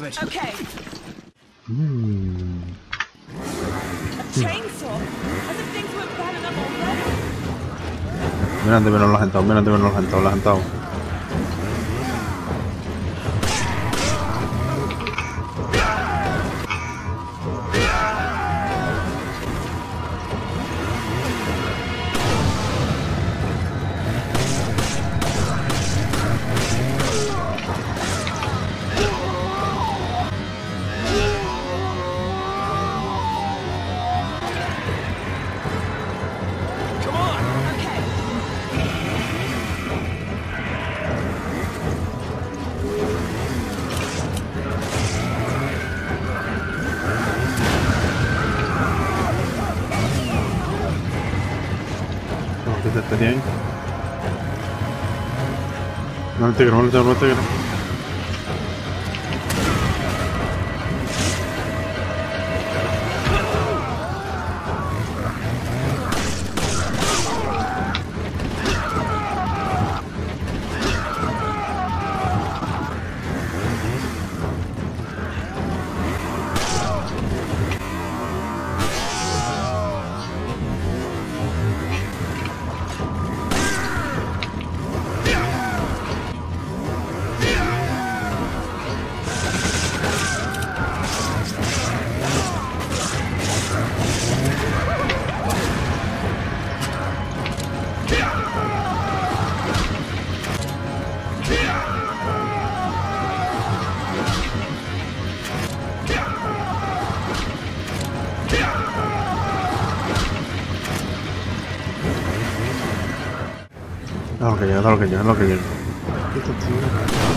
rabbit. Okay. Mm. A chainsaw? As if things weren't bad enough already. Gentados, mira dónde vienen los gentados, Tenía ahí. No el tigre, no el tigre, no el tigre. Déjalo que llegue, déjalo que llegue, déjalo que llegue.